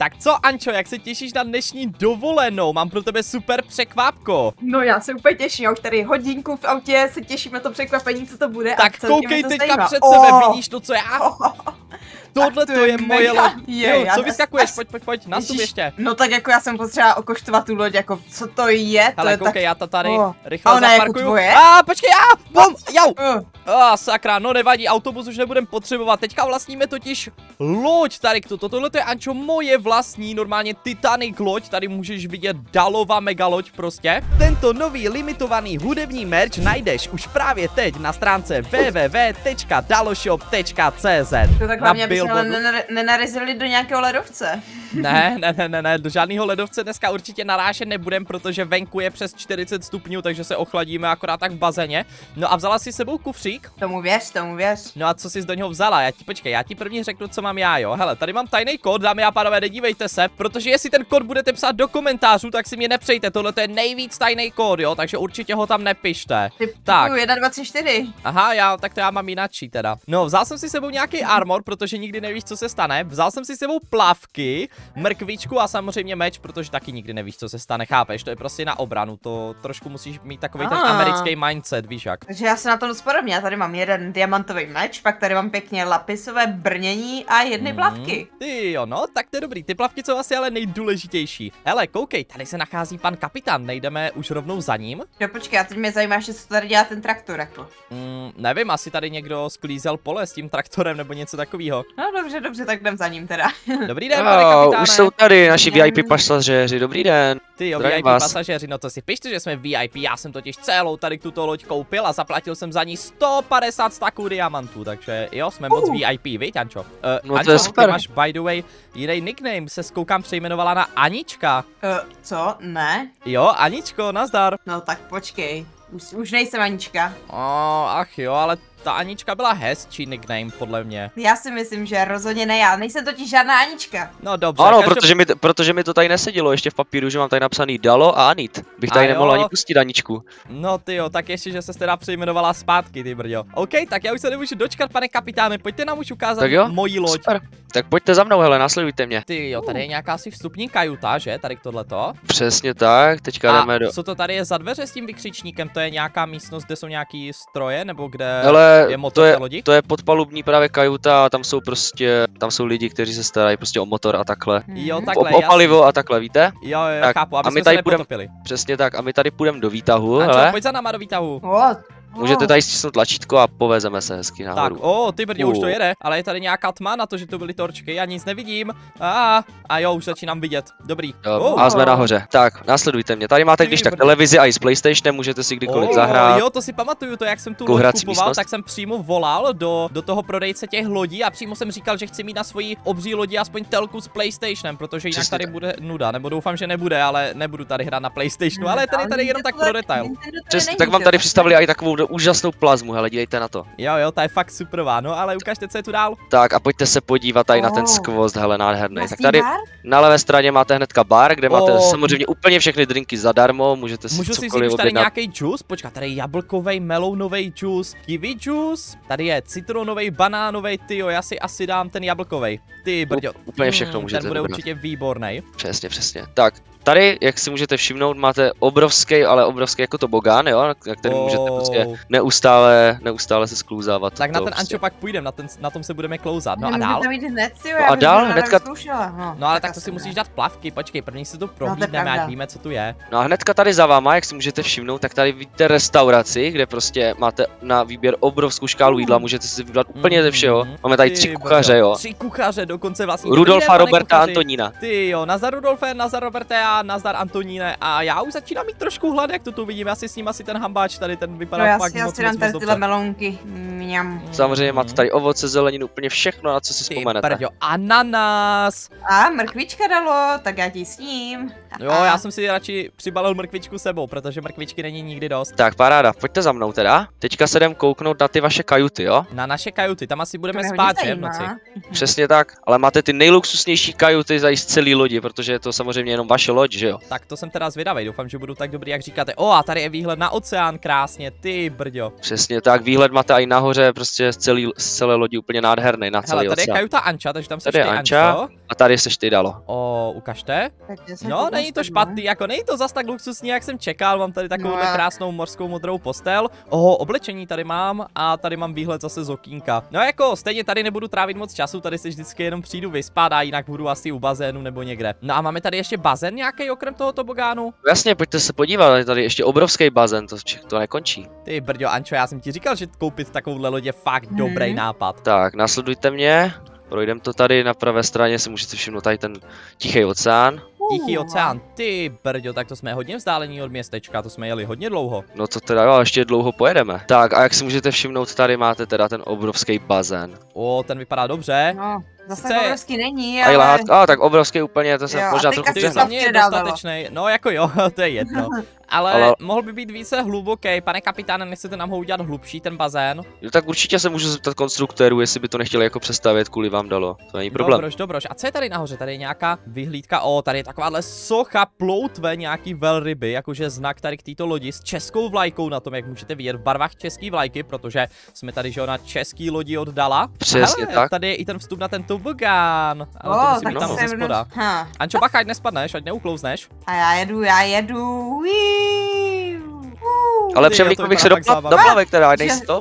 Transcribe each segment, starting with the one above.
Tak co, Ančo, jak se těšíš na dnešní dovolenou? Mám pro tebe super překvápko. No já se úplně těším, já už tady hodinku v autě se těším na to překvapení, co to bude. Tak a koukej teďka zajímá. před O, sebe, vidíš to, co já? Tohle to je moje loď. Je, Jo, já co vyskakuješ? Pojď, pojď, pojď, nastup ještě. No tak jako já jsem potřeba okoštovat tu loď, jako co to je, je koukej, tak... já to tady rychle jako zaparkuju. A počkej, a bum, jau. A sakra, no nevadí, autobus už nebudem potřebovat. Teďka vlastníme totiž loď tady k toto. Tohle to je Ančo moje vlastní, normálně Titanic loď. Tady můžeš vidět Dalova megaloď prostě. Tento nový limitovaný hudební merch najdeš už právě teď na stránce www.daloshop.cz to tak Hlavně, aby se ale nenarazili do nějakého ledovce. Ne, ne, ne, ne, ne, do žádného ledovce dneska určitě narážet nebudem, protože venku je přes 40 stupňů, takže se ochladíme akorát tak v bazéně. No a vzala si sebou kufřík? Tomu věř, tomu věř. No a co jsi do něho vzala? Já ti počkej, já ti první řeknu, co mám já, jo. Hele, tady mám tajný kód, dámy a pánové, nedívejte se, protože jestli ten kód budete psát do komentářů, tak si mě nepřejte. Tohle to je nejvíc tajný kód, jo, takže určitě ho tam nepište. Ty Tak. 1, 2, 3, 4. Aha, já, tak to já mám jinačí teda. No, vzal jsem si sebou nějaký armor, protože nikdy nevíš, co se stane. Vzal jsem si sebou plavky, mrkvičku a samozřejmě meč, protože taky nikdy nevíš, co se stane, chápeš? To je prostě na obranu, to trošku musíš mít takový ten americký mindset, víš jak. Takže já se na tom dost podobně, já tady mám jeden diamantový meč, pak tady mám pěkně lapisové brnění a jedny plavky. Mm, Ty jo, no, tak to je dobrý. Ty plavky jsou asi ale nejdůležitější. Hele, koukej, tady se nachází pan kapitán, nejdeme už rovnou za ním? Jo, počkej, a teď mě zajímá ještě, co tady dělá ten traktor, jako. Mm, nevím, asi tady někdo sklízel pole s tím traktorem nebo něco takového. No dobře, dobře, tak jdem za ním teda. Dobrý den, pane Jo, kapitáne. už jsou tady naši. VIP pasažéři, dobrý den. Ty jo, Zdravím VIP vás. pasažéři, no to si pište, že jsme VIP, já jsem totiž celou tady tuto loď koupil a zaplatil jsem za ní 150 staků diamantů, takže jo, jsme moc Uh. VIP, viď Ančo? Uh, No to Ančo, je super. ty máš by the way jiný nickname, se skoukám přejmenovala na Anička. Uh, co? Ne? Jo, Aničko, nazdar. No tak počkej. Už, už nejsem Anička. Oh, ach jo, ale ta Anička byla hezčí nickname, podle mě. Já si myslím, že rozhodně ne, já nejsem totiž žádná Anička. No dobře, Ano, každop- protože mi, protože mi to tady nesedělo ještě v papíru, že mám tady napsaný Dalo a Anit. Bych tady A nemohl ani pustit Aničku. No ty jo, tak ještě, že se teda přejmenovala zpátky, ty brďo. OK, tak já už se nemůžu dočkat, pane kapitáne, pojďte nám už ukázat moji loď. Super. Tak pojďte za mnou, hele, následujte mě. Ty jo, tady je nějaká asi vstupní kajuta, že? Tady k tohleto. Přesně tak, teďka A jdeme do... co to tady je za dveře s tím vykřičníkem? To je nějaká místnost, kde jsou nějaký stroje, nebo kde Hele, je to motor je, té lodi? to je podpalubní právě kajuta a tam jsou prostě, tam jsou lidi, kteří se starají prostě o motor a takhle. Jo, Mhm. takhle, o, o jasný. palivo a takhle, víte? Jo, jo, Tak, chápu, aby a my jsme tady se budem- nepotopili. Přesně tak a my tady půjdeme do výtahu, Ančo, hele. pojď za náma do výtahu. O, Můžete o. tady stisnout tlačítko a povezeme se hezky Tak, nahoru. o, ty brdě, už to Uh. jede, ale je tady nějaká tma na to, že to byly torčky, já nic nevidím. A, a jo, už začínám vidět. Dobrý. Jo, Oh. a jsme nahoře. Tak, následujte mě. Tady máte Ty když tak televizi a i s PlayStationem, můžete si kdykoliv Oh, zahrát. Jo, to si pamatuju, to jak jsem tu loď kupoval, místnost. tak jsem přímo volal do, do toho prodejce těch lodí a přímo jsem říkal, že chci mít na svoji obří lodi aspoň telku s PlayStationem, protože jinak Přesně tady tak. bude nuda, nebo doufám, že nebude, ale nebudu tady hrát na PlayStationu, ale tady tady jenom tak pro detail. Přesně, tak vám tady přistavili i takovou do- úžasnou plazmu, hele, dívejte na to. Jo, jo, ta je fakt superová, no ale ukažte, co je tu dál. Tak a pojďte se podívat tady na ten Oh. skvost, hele, nádherný. Tak tady bar? na levé straně máte hnedka bar, kde máte Oh. samozřejmě úplně všechny drinky zadarmo, můžete si Můžu si vzít už tady nějaký juice? Počkat, tady je jablkový, melounový juice, kiwi juice, tady je citronový, banánový, ty jo, já si asi dám ten jablkový. Ty brďo. úplně všechno můžete Ten bude vybrat. určitě výborný. Přesně, přesně. Tak, tady, jak si můžete všimnout, máte obrovský, ale obrovský jako tobogán, jo, na který můžete prostě neustále, neustále se sklouzávat. Tak na To ten prostě. Ančo pak půjdeme, na, ten, na tom se budeme klouzat. No a dál? hned, jo, No a dál to hnedka- zkoušela. No, No ale tak to si ne. musíš dát plavky, počkej, první si to je prohlídneme, pravda. ať víme, co tu je. No a hnedka tady za váma, jak si můžete všimnout, tak tady vidíte restauraci, kde prostě máte na výběr obrovskou škálu jídla, můžete si vybrat úplně ze všeho. Mhm. Máme tady tři kuchaře, jo. Tři kuchaře dokonce vlastně. Rudolfa, Roberta Antonína. Ty jo, nazdar Rudolfe, nazdar Roberte a nazdar Antoníne. A já už začínám mít trošku hlad, jak to tu vidím. Asi s ním asi ten hambáč tady, ten vypadá No já fakt si, já moc, si moc, dám moc tady tyhle melonky. Mňam. Samozřejmě máte tady ovoce, zeleninu, úplně všechno, na co si Ty vzpomenete. brďo, ananas. A mrkvička dalo, tak já ti s ním. Jo, já jsem si radši přibalil mrkvičku sebou, protože mrkvičky není nikdy dost. Tak paráda, pojďte za mnou teda. Teďka se jdem kouknout na ty vaše kajuty, jo? Na naše kajuty, tam asi budeme spát, že v noci. Přesně tak, ale máte ty nejluxusnější kajuty za z celé lodi, protože je to samozřejmě jenom vaše loď. Loď, že jo? Tak to jsem teda zvědavý, doufám, že budu tak dobrý, jak říkáte. O, a tady je výhled na oceán krásně, ty brďo. Přesně tak, výhled máte i nahoře, prostě z, celý, z celé lodi úplně nádherný na celý Hele, tady oceán. je kajuta Anča, takže tam seš Tady ty je Anča. Ančo. A tady seš ty dalo. O, ukažte. Se No, není to špatný, jako není to zas tak luxusní, jak jsem čekal. Mám tady takovou No krásnou morskou modrou postel. Oho, oblečení tady mám a tady mám výhled zase z okýnka. No jako, stejně tady nebudu trávit moc času, tady se vždycky jenom přijdu vyspat a jinak budu asi u bazénu nebo někde. No a máme tady ještě bazén nějaký okrem toho tobogánu? Jasně, pojďte se podívat, je tady ještě obrovský bazén, to, to nekončí. Ty brďo, Ančo, já jsem ti říkal, že koupit takovouhle lodě je fakt Mhm. dobrý nápad. Tak, následujte mě. Projdem to tady na pravé straně, si můžete všimnout tady ten tichý oceán. Tichý oceán, ty brďo, tak to jsme hodně vzdálení od městečka, to jsme jeli hodně dlouho. No to teda jo, ještě dlouho pojedeme. Tak a jak si můžete všimnout, tady máte teda ten obrovský bazén. O, ten vypadá dobře. No, zase Sice- tak obrovský není, A, ale... lehát, a tak obrovský úplně, to jsem Jo, možná trochu přehnal. je dostatečný, no jako jo, to je jedno. Ale, Ale- mohl by být více hluboký. Pane kapitáne, nechcete nám ho udělat hlubší, ten bazén? Jo, tak určitě se můžu zeptat konstruktérů, jestli by to nechtěli jako přestavět, kvůli vám dalo. To není problém. Dobroš, dobroš. A co je tady nahoře? Tady je nějaká vyhlídka. O, tady je takováhle socha ploutve nějaký velryby, jakože znak tady k této lodi s českou vlajkou na tom, jak můžete vidět v barvách české vlajky, protože jsme tady, že jo, na český lodi oddala. Přesně Hele, tak. Tady je i ten vstup na ten tobogán. Ale to O, musí tak být tam to ze spoda. Ha. Ančo, bacha, ať nespadneš, ať neuklouzneš. A já jedu, já jedu. Uí. Uh. Ale převlíkl to bych se do, pla- do plavek teda, Že- nejsi to.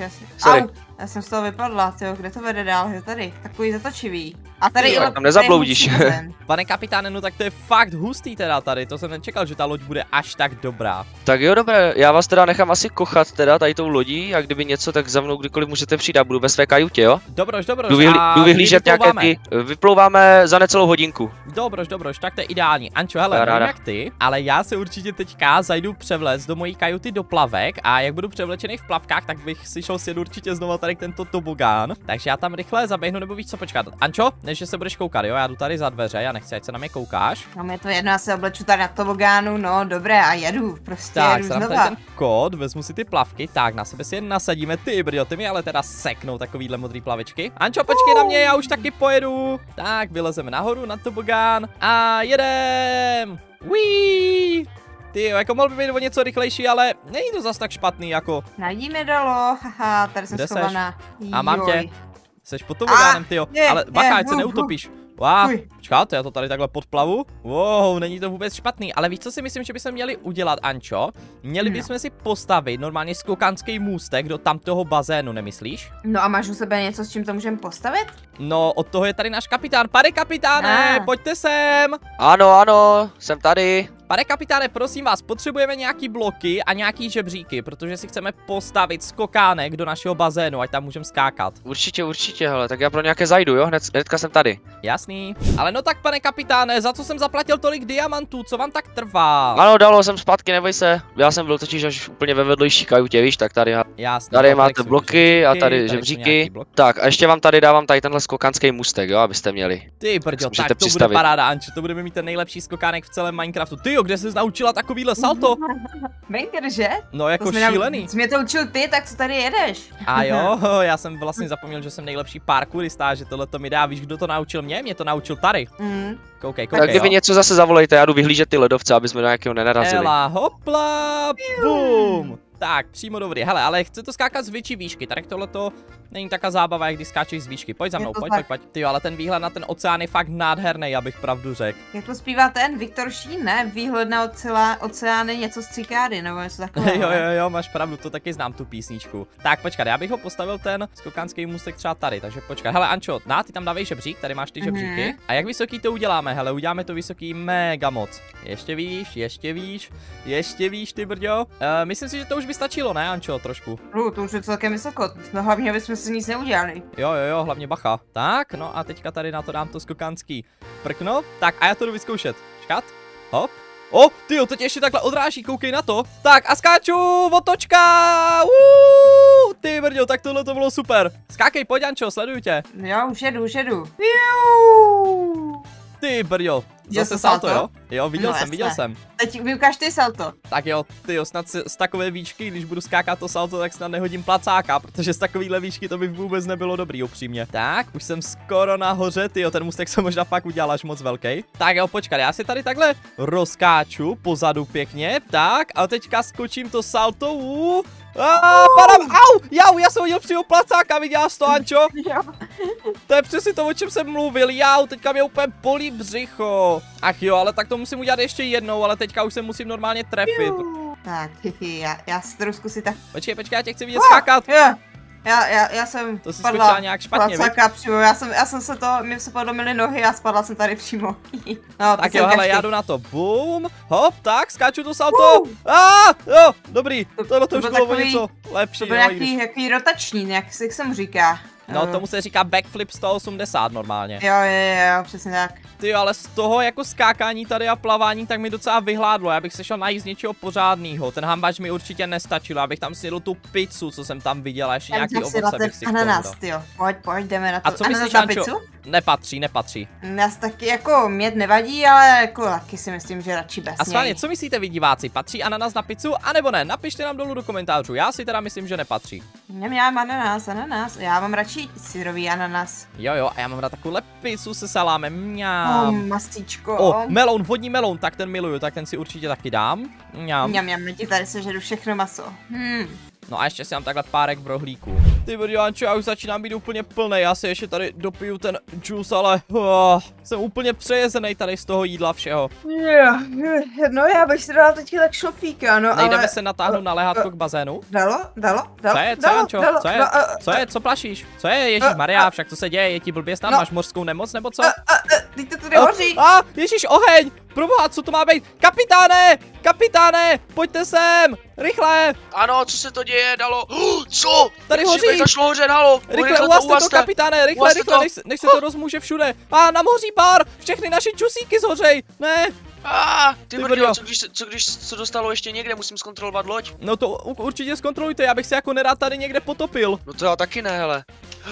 Jasně. Sorry. Au, já jsem z toho vypadla, tyjo, kde to vede dál, že tady, takový zatočivý. A tady Jo, tam nezabloudíš. Pane kapitáne, no tak to je fakt hustý teda tady, to jsem nečekal, že ta loď bude až tak dobrá. Tak jo, dobré, já vás teda nechám asi kochat teda tady tou lodí a kdyby něco, tak za mnou kdykoliv můžete přijít a budu ve své kajutě, jo? Dobroš, dobroš, Jdu, vyhlí, a jdu vyhlížet nějaké vyplouváme? ty, vyplouváme za necelou hodinku. Dobroš, dobroš, tak to je ideální. Ančo, hele, nevím jak ty, ale já se určitě teďka zajdu převlec do mojí kajuty do plavek a jak budu převlečený v plavkách, tak bych si šel sjet určitě znova tady tento tobogán. Takže já tam rychle zaběhnu, nebo víš co počkat. Ančo, než se budeš koukat, jo, já jdu tady za dveře, já nechci, ať se na mě koukáš. No mě to jedno, já se obleču tady na tobogánu, no dobré, a jedu, prostě Tak, jedu dám tady znova. ten kód, vezmu si ty plavky, tak na sebe si je nasadíme, ty brdio, ty mi ale teda seknou takovýhle modrý plavečky. Ančo, počkej na mě, já už taky pojedu. Tak, vylezeme nahoru na tobogán a jedem. Whee! Ty jo, jako mohl by být o něco rychlejší, ale není to zas tak špatný, jako Najdi mi dalo, haha, tady jsem Kde seš? schovaná. A mám tě. Seš pod tobogánem, ty jo, je, ale bacha, ať se hu, neutopíš. Wow, počkáte, já to tady takhle podplavu. Wow, není to vůbec špatný, ale víš, co si myslím, že bychom měli udělat, Ančo? Měli No. bychom si postavit normálně skokanský můstek do tamtoho bazénu, nemyslíš? No a máš u sebe něco, s čím to můžeme postavit? No, od toho je tady náš kapitán. Pane kapitáne, Ah. pojďte sem. Ano, ano, jsem tady. Pane kapitáne, prosím vás, potřebujeme nějaký bloky a nějaký žebříky, protože si chceme postavit skokánek do našeho bazénu, ať tam můžeme skákat. Určitě, určitě, hele, tak já pro nějaké zajdu, jo, hned, hnedka jsem tady. Jasný. Ale no tak, pane kapitáne, za co jsem zaplatil tolik diamantů, co vám tak trvá? Ano, dalo jsem zpátky, neboj se. Já jsem byl totiž až úplně ve vedlejší kajutě, víš, tak tady, Jasný. tady no, máte bloky a žebříky, tady jsou žebříky. Tak a ještě vám tady dávám tady tenhle skokanský můstek, jo, abyste měli. Ty brďo, můžete tak to bude paráda, Ančo, to budeme mít ten nejlepší skokánek v celém Minecraftu. Ty jo, kde jsi naučila takovýhle salto? Banker, že? No jako to jsi šílený. Jsi mě to učil ty, tak co tady jedeš? A jo, já jsem vlastně zapomněl, že jsem nejlepší parkourista, že tohle to mi dá. Víš, kdo to naučil mě? Mě to naučil tady. Mm. Koukej, Tak koukej, kdyby jo. něco zase zavolejte, já jdu vyhlížet ty ledovce, aby jsme do nějakého nenarazili. Ela, hopla, bum. Tak, přímo dobrý. Hele, ale chce to skákat z větší výšky, tak tohle to není taká zábava, jak když skáčeš z výšky. Pojď za mnou, pojď, pojď, pojď. Ty jo, ale ten výhled na ten oceán je fakt nádherný, abych pravdu řekl. Jak to zpívá ten Viktor Šín, ne? Výhled na ocelá, oceány, něco z cikády, nebo něco takového. jo, jo, jo, máš pravdu, to taky znám tu písničku. Tak, počkat, já bych ho postavil ten skokánský můstek třeba tady, takže počkat. Hele, Ančo, na, ty tam dávej žebřík, tady máš ty Mhm. žebříky. A jak vysoký to uděláme? Hele, uděláme to vysoký mega moc. Ještě výš, ještě výš, ještě výš, ty brďo. Uh, myslím si, že to už by stačilo, ne, Ančo, trošku. Uh, to už je celkem vysoko. No hlavně, aby jsme si nic neudělali. Jo, jo, jo, hlavně bacha. Tak, no a teďka tady na to dám to skokánský prkno. Tak a já to jdu vyzkoušet. Čekat. Hop. O, ty jo, teď ještě takhle odráží, koukej na to. Tak a skáču, otočka, Uuu, ty brďo, tak tohle to bylo super. Skákej, pojď Ančo, sleduju tě. Jo, už jedu, už jedu. Piu! Ty Viděl zase salto, salto? jo? Jo, viděl No, jsem, viděl jsem. Teď mi ukáž ty salto. Tak jo, ty jo, snad si, z takové výšky, když budu skákat to salto, tak snad nehodím placáka, protože z takovýhle výšky to by vůbec nebylo dobrý, upřímně. Tak, už jsem skoro nahoře, ty jo, ten mustek jsem možná fakt udělal až moc velký. Tak jo, počkat, já si tady takhle rozkáču pozadu pěkně, tak, a teďka skočím to salto, uh, a padám, au, jau, já jsem hodil přímo placáka, viděla jsi to, Ančo? To je přesně to, o čem jsem mluvil, jau, teďka mě úplně polí břicho. Ach jo, ale tak to musím udělat ještě jednou, ale teďka už se musím normálně trefit. Tak, já, já si to zkusit tak. Počkej, počkej, já tě chci vidět skákat. Jo, já, já, já jsem To jsi spadla. nějak špatně, placaka přímo, já jsem, já jsem se to, mi se podomily nohy a spadla jsem tady přímo. no, Tak jo, jsem hele, já jdu na to. Bum, hop, tak, skáču to salto. A, jo, dobrý, To- tohle to to už byl bylo takový- něco lepší, To byl no, nějaký, nějaký rotační, jak se mu říká. No, Eh, tomu se říká backflip 180 normálně. Jo, jo, jo, přesně tak. Ty jo, ale z toho jako skákání tady a plavání, tak mi docela vyhládlo. Já bych se šel najít z něčeho pořádného. Ten hambač mi určitě nestačil, abych tam snědl tu pizzu, co jsem tam viděl, a ještě nějaký ovoce dala bych si ananas, tyjo. Pojď, pojď, jdeme na to. A co myslíš, na Ančo? pizzu? Nepatří, nepatří. Nás taky jako mět nevadí, ale jako taky si myslím, že radši bez A schválně, co myslíte vy diváci? Patří ananas na pizzu, anebo ne? Napište nám dolů do komentářů. Já si teda myslím, že nepatří. Nem, já mám ananas, ananas. Já mám radši syrový ananas. Jo, jo, a já mám rád takovou pizzu se salámem. Oh, Mňam. masíčko. O, melon, vodní melon, tak ten miluju, tak ten si určitě taky dám. Mňam. Mňam, mňam, ti tady sežeru všechno maso. Hmm. No a ještě si dám takhle párek v rohlíku. Ty brďo, Ančo, já už začínám být úplně plný, já si ještě tady dopiju ten juice, ale oh, jsem úplně přejezený tady z toho jídla všeho. Jo, no já bych si dala teďka tak šlofíka, no Nejdeme ale... se natáhnout na lehátko k bazénu? Dalo, dalo, dalo, Co je, co je, dalo, Ančo? dalo, Co je, no, a- co je, co plašíš? Co je, Ježíš Maria, však co se děje, je ti blbě snad, No. máš mořskou nemoc nebo co? a- a- a, Teď to tu nehoří. A, Ježíš, oheň! Proboha, co to má být? Kapitáne! Kapitáne! Pojďte sem! Rychle! Ano, co se to děje, dalo? co? Tady hoří. zašlo hoře, halo? Rychle, to uvazte to, kapitáne, rychle, rychle, to. než, se- než se to rozmůže všude. A nám hoří pár, všechny naše čusíky zhořej. Ne, Ah, ty Ty brďo. co když, se- co když se dostalo ještě někde, musím zkontrolovat loď. no to určitě zkontrolujte, já bych se jako nerád tady někde potopil. No to já taky ne, hele.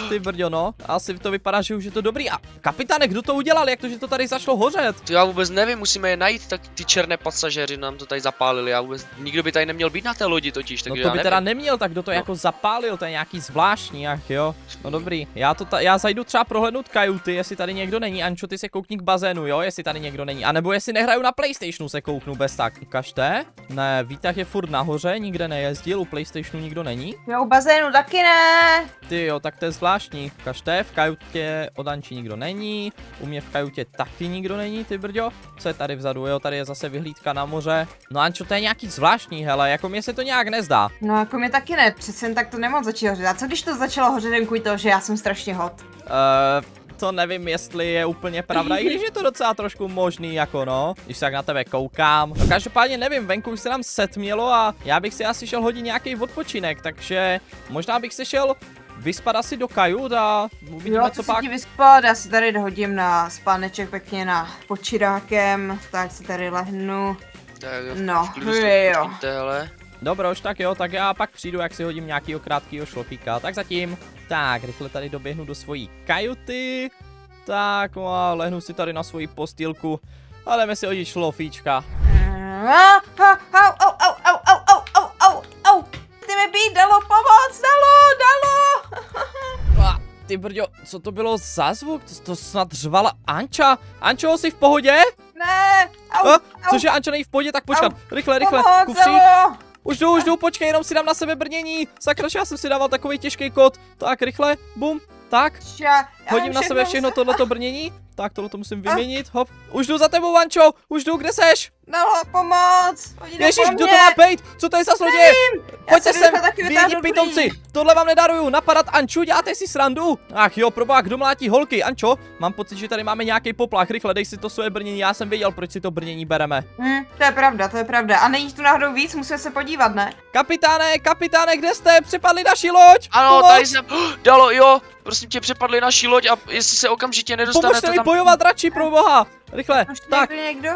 Ty brďo, no, asi to vypadá, že už je to dobrý. A kapitáne, kdo to udělal, jak to, že to tady začalo hořet? To já vůbec nevím, musíme je najít, tak ty černé pasažéři nám to tady zapálili, já vůbec, nikdo by tady neměl být na té lodi totiž, No takže to já by nevím. teda neměl, tak kdo to No. jako zapálil, to je nějaký zvláštní, ach jo. No dobrý, já to ta, já zajdu třeba prohlédnout kajuty, jestli tady někdo není. Ančo, ty se koukni k bazénu, jo, jestli tady někdo není. A nebo jestli nehraju na Playstationu, se kouknu bez tak. Ukažte. Ne, výtah je furt nahoře, nikde nejezdil, u Playstationu nikdo není. Jo, u bazénu taky ne. Ty jo, tak to je zvláštní. Ukažte, v kajutě od Anči nikdo není, u mě v kajutě taky nikdo není, ty brďo. Co je tady vzadu, jo, tady je zase vyhlídka na moře. No Ančo, to je nějaký zvláštní, hele, jako mě se to nějak nezdá. No jako mě taky ne, přece tak to nemoc začalo hořet. A co když to začalo hořet jen kvůli toho, že já jsem strašně hot? Uh, to nevím, jestli je úplně pravda, i když je to docela trošku možný, jako no, když se tak na tebe koukám. No každopádně nevím, venku už se nám setmělo a já bych si asi šel hodit nějaký odpočinek, takže možná bych se šel vyspat asi do kajut a uvidíme, jo, co si pak. ti vyspat, já si tady dohodím na spáneček pěkně na počirákem, tak si tady lehnu. Tak, No, si to jo. hele. Dobroš, tak jo, tak já pak přijdu, jak si hodím nějakýho krátkého šlofíka. Tak zatím. Tak, rychle tady doběhnu do svojí kajuty. Tak, no a lehnu si tady na svoji postýlku. A jdeme si hodit šlofíčka. Au, au, au, au, au, au, au, au, au. Ty mi být, dalo pomoc, dalo, dalo. A ty brďo, co to bylo za zvuk? To, to snad řvala Anča. Ančo, jsi v pohodě? Ne, au, A, au, cože Anča není v pohodě, tak počkat. Rychle, rychle, pomoc, kufřík. Už jdu, už jdu, počkej, jenom si dám na sebe brnění. Sakra, já jsem si dával takový těžký kód. Tak, rychle, bum, tak. Hodím na sebe všechno tohleto brnění. Tak, tohle to musím vyměnit, hop. Už jdu za tebou, Ančo, už jdu, kde seš? Dalo pomoc. Ježíš, kdo to má být? Co to je za zloděj? Pojďte sem, rychle taky vy vytáhnu jedi dobrý. pitomci, tohle vám nedaruju, napadat Anču, děláte si srandu? Ach jo, probá, kdo mlátí holky, Ančo, mám pocit, že tady máme nějaký poplach, rychle dej si to svoje brnění, já jsem věděl, proč si to brnění bereme. Hm, to je pravda, to je pravda. A není tu náhodou víc, musíme se podívat, ne? Kapitáne, kapitáne, kde jste? Přepadli naši loď! Ano, Pomoc! tady jsem, dalo, jo, prosím tě, přepadli naši loď a jestli se okamžitě nedostanete tam... bojovat radši, pro boha! Rychle, tak, někdo někdo?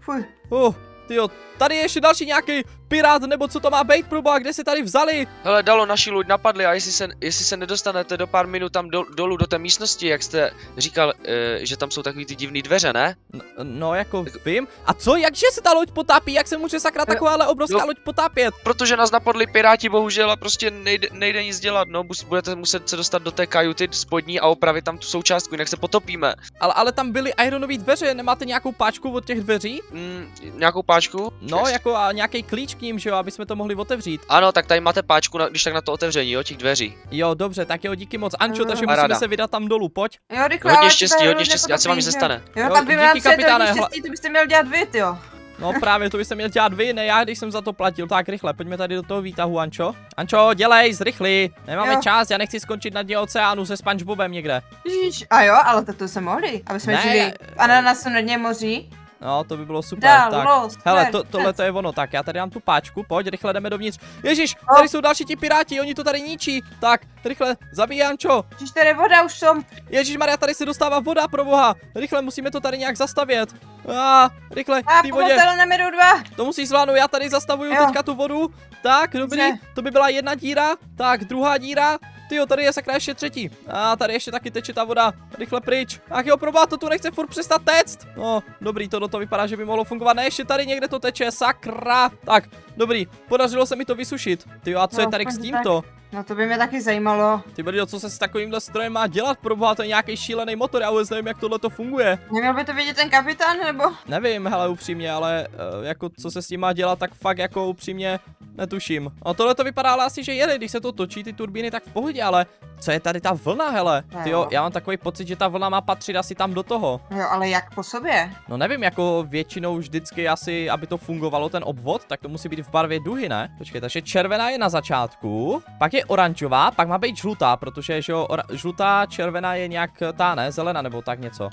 Fuj. uh, tyjo, tady je ještě další nějaký pirát, nebo co to má být, proboha, kde se tady vzali? Hele, dalo naši loď napadli a jestli se, jestli se nedostanete do pár minut tam do, dolů do té místnosti, jak jste říkal, e, že tam jsou takový ty divný dveře, ne? No, no jako vím. A co, jakže se ta loď potápí, jak se může sakra takováhle obrovská no. loď potápět? Protože nás napadli piráti, bohužel, a prostě nejde, nejde nic dělat, no, budete muset se dostat do té kajuty spodní a opravit tam tu součástku, jinak se potopíme. Ale, ale tam byly ironové dveře, nemáte nějakou páčku od těch dveří? Mm, nějakou páčku? No, jako a nějaký klíč k ním, že jo, aby jsme to mohli otevřít. Ano, tak tady máte páčku, na, když tak na to otevření, jo, těch dveří. Jo, dobře, tak jo, díky moc. Ančo, takže musíme se vydat tam dolů, pojď. Jo, rychle, Hodně štěstí, to hodně štěstí, ať se vám nic nestane. Jo, Jo, tak vy díky, kapitáne, štěstí, to byste měl dělat vy, jo. No právě, to byste měl dělat vy, ne já, když jsem za to platil. Tak rychle, pojďme tady do toho výtahu, Ančo. Ančo, dělej, zrychli. Nemáme Jo. čas, já nechci skončit na dně oceánu se SpongeBobem někde. Ježíš, a jo, ale tak to se mohli, aby jsme Ne, žili v ananasu na dně moří. No, to by bylo super. Dál, tak. los, Hele, to, tohle to je ono, tak já tady dám tu páčku, pojď, rychle jdeme dovnitř. Ježíš, No. tady jsou další ti piráti, oni to tady ničí. Tak, rychle, zabij Ančo. Ježíš, tady je voda už tom. Ježíš Maria, tady se dostává voda pro boha. Rychle musíme to tady nějak zastavět. A, rychle, A v té pomoc, vodě. ale nám jedou dva. To musíš zvládnout, já tady zastavuju Jo. teďka tu vodu. Tak, dobrý, Dobře. to by byla jedna díra. Tak, druhá díra. Tyjo, tady je sakra ještě třetí. A tady ještě taky teče ta voda. Rychle pryč. Ach jo, probá, to tu nechce furt přestat téct. No, dobrý, to do toho vypadá, že by mohlo fungovat. Ne, ještě tady někde to teče, sakra. Tak, dobrý, podařilo se mi to vysušit. Tyjo, a co No, je tady s tak. tímto? No to by mě taky zajímalo. Ty brďo, co se s takovýmhle strojem má dělat? Proboha, to je nějaký šílený motor, já vůbec nevím, jak tohle to funguje. Neměl by to vědět ten kapitán, nebo? Nevím, hele, upřímně, ale uh, jako co se s tím má dělat, tak fakt jako upřímně netuším. A tohle to vypadá ale asi, že jede, když se to točí ty turbíny, tak v pohodě, ale co je tady ta vlna, hele? Tyjo, jo. já mám takový pocit, že ta vlna má patřit asi tam do toho. Jo, ale jak po sobě? No nevím, jako většinou vždycky asi, aby to fungovalo ten obvod, tak to musí být v barvě duhy, ne? Počkej, takže červená je na začátku, pak je oranžová, pak má být žlutá, protože že jo, žlutá, červená je nějak ta, ne? Zelená nebo tak něco.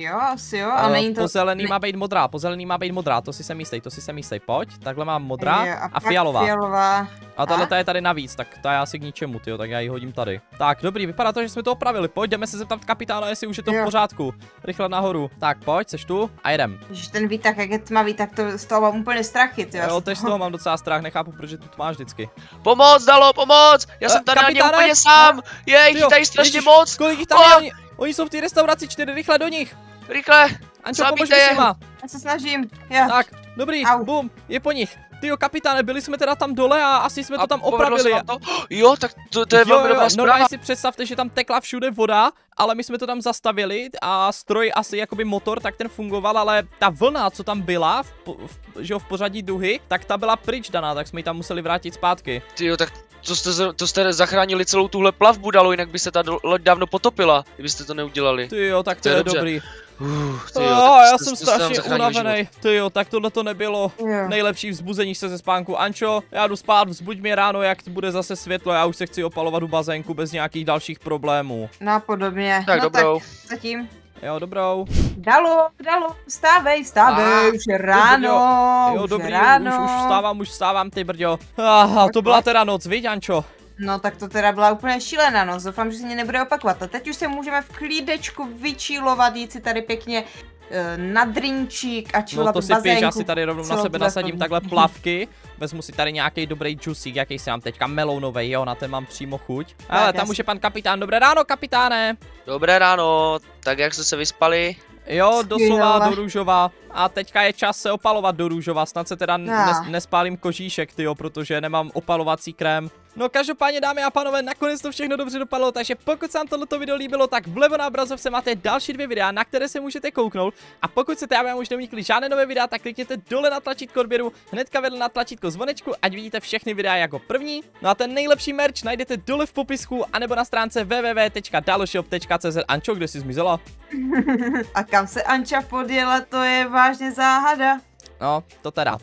Jo, asi jo, a Eh, není to... Po zelený ne- má být modrá, po zelený má být modrá, to si jsem jistý, to si jsem jistý. Pojď, takhle mám modrá Jo, a, pak fialová. fialová. A tahle A? ta je tady navíc, tak ta je asi k ničemu, tyjo, tak já ji hodím tady. Tak, dobrý, vypadá to, že jsme to opravili. Pojď, jdeme se zeptat kapitána, jestli už je to v Jo. pořádku. Rychle nahoru. Tak, pojď, seš tu a jedem. Ježiš, ten výtah, jak je tmavý, tak to z toho mám úplně strachy, ty Jo, teď z toho mám docela strach, nechápu, proč tu máš vždycky. Pomoc, dalo, pomoc! Já Eh, jsem tady kapitáne? úplně sám! Je, jich tady strašně ježiš, moc! Kolik jich tam je? O! Oni, oni jsou v té restauraci, čtyři, rychle do nich. Rychle! Ančo, pomož mi s. Já se snažím, jo. Tak, dobrý, Au. bum, je po nich. Tyjo, kapitáne, byli jsme teda tam dole a asi jsme to A tam povedlo se opravili. to? Jo, tak to, to je velmi dobrá zpráva. normálně si představte, že tam tekla všude voda, ale my jsme to tam zastavili a stroj asi jakoby motor, tak ten fungoval, ale ta vlna, co tam byla, v, v, že jo, v pořadí duhy, tak ta byla pryč daná, tak jsme ji tam museli vrátit zpátky. Tyjo, tak to jste, to jste zachránili celou tuhle plavbu, dalo, jinak by se ta loď dávno potopila, kdybyste to neudělali. Ty jo, tak to, To je je dobře. dobrý. Jo, tyjo, oh, já jste- jsem strašně unavený. Ty jo, tak tohle to nebylo jo. nejlepší vzbuzení se ze spánku. Ančo, já jdu spát, vzbuď mě ráno, jak bude zase světlo, já už se chci opalovat u bazénku bez nějakých dalších problémů. No podobně. Tak no, dobrou. Tak zatím. Jo, dobrou. Dalo, dalo, vstávej, vstávej, Ah, už je ráno, Jo, už dobrý, ráno. už, už vstávám, už vstávám, ty brďo. Aha, to byla teda noc, viď, Ančo? No tak to teda byla úplně šílená noc, doufám, že se mě nebude opakovat. A teď už se můžeme v klídečku vyčilovat, jít si tady pěkně na drinčík a No chillat to v si pěš, já bazénku. si tady rovnou na sebe nasadím takhle plavky. Vezmu si tady nějaký dobrý juicy, jaký si mám teďka melounovej, jo, na ten mám přímo chuť. Ale tam jasně. už je pan kapitán, dobré ráno, kapitáne. Dobré ráno, tak jak jste se vyspali? Jo, doslova Skvěle. do růžova. A teďka je čas se opalovat do růžova. Snad se teda Ah. nes, nespálím kožíšek, tyjo, protože nemám opalovací krém. No každopádně dámy a pánové, nakonec to všechno dobře dopadlo, takže pokud se vám tohleto video líbilo, tak vlevo na obrazovce máte další dvě videa, na které se můžete kouknout. A pokud chcete, aby vám už neunikly žádné nové videa, tak klikněte dole na tlačítko odběru, hnedka vedle na tlačítko zvonečku, ať vidíte všechny videa jako první. No a ten nejlepší merch najdete dole v popisku, anebo na stránce www.daloshop.cz. Ančo, kde jsi zmizela? A kam se Anča podjela, to je vážně záhada. No, to teda.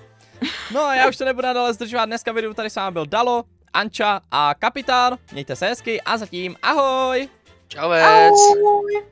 No, já už to nebudu dále zdržovat. Dneska videu tady s vámi byl Dalo, Anča a Kapitán. Mějte se hezky a zatím ahoj! Čauvec! Ahoj.